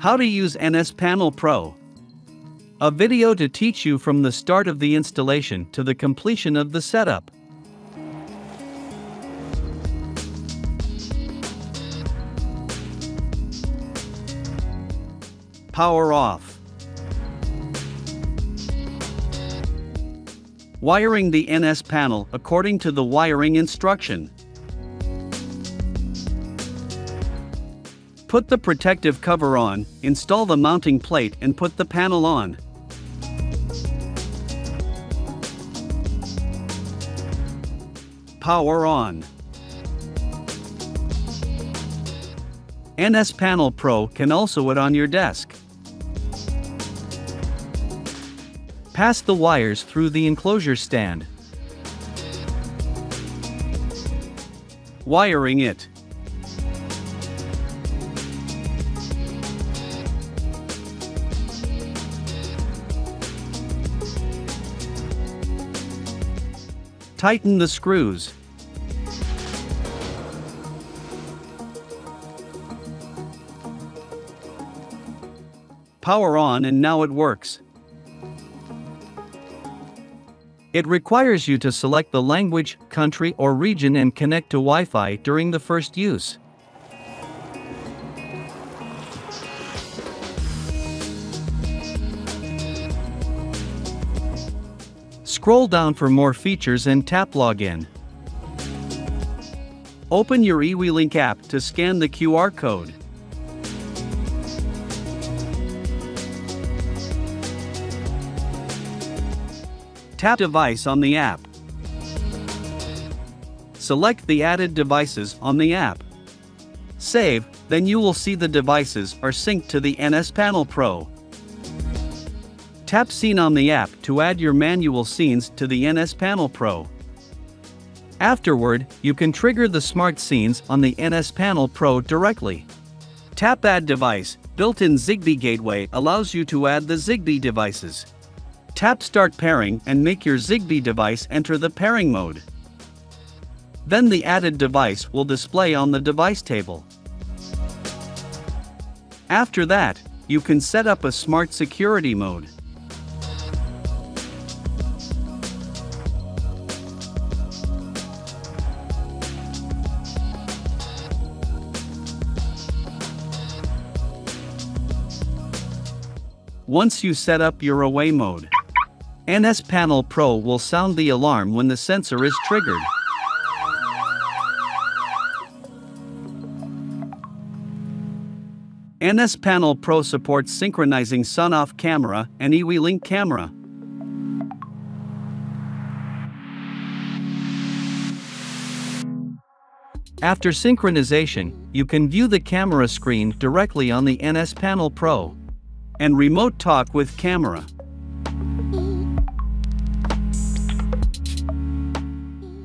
How to use NS Panel Pro. A video to teach you from the start of the installation to the completion of the setup. Power off. Wiring the NS panel according to the wiring instruction. Put the protective cover on, install the mounting plate and put the panel on. Power on. NS Panel Pro can also it on your desk. Pass the wires through the enclosure stand. Wiring it. Tighten the screws. Power on and now it works. It requires you to select the language, country or region and connect to Wi-Fi during the first use. Scroll down for more features and tap Login. Open your eWeLink app to scan the QR code. Tap Device on the app. Select the added devices on the app. Save, then you will see the devices are synced to the NS Panel Pro. Tap Scene on the app to add your manual scenes to the NS Panel Pro. Afterward, you can trigger the smart scenes on the NS Panel Pro directly. Tap Add Device, built-in Zigbee gateway allows you to add the Zigbee devices. Tap Start Pairing and make your Zigbee device enter the pairing mode. Then the added device will display on the device table. After that, you can set up a smart security mode. Once you set up your away mode, NS Panel Pro will sound the alarm when the sensor is triggered. NS Panel Pro supports synchronizing SONOFF camera and eWeLink camera. After synchronization, you can view the camera screen directly on the NS Panel Pro and remote talk with camera.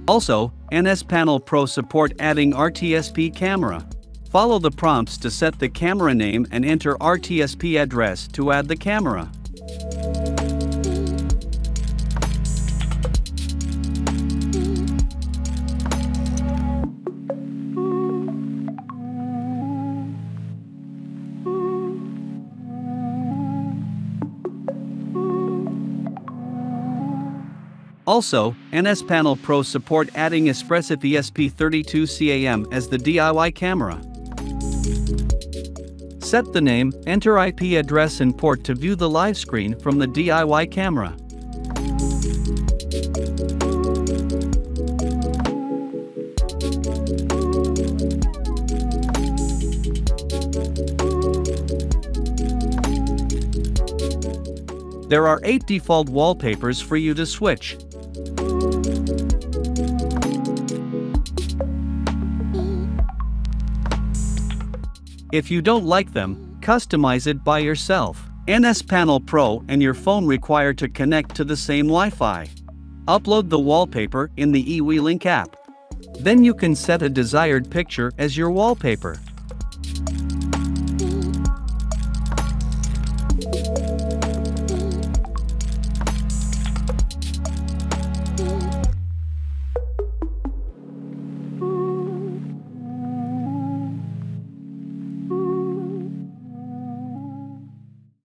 Also, NS Panel Pro support adding RTSP camera. Follow the prompts to set the camera name and enter RTSP address to add the camera. Also, NS Panel Pro support adding Espressif ESP32 CAM as the DIY camera. Set the name, enter IP address and port to view the live screen from the DIY camera. There are 8 default wallpapers for you to switch. If you don't like them, customize it by yourself. NS Panel Pro and your phone require to connect to the same Wi-Fi. Upload the wallpaper in the eWeLink app. Then you can set a desired picture as your wallpaper.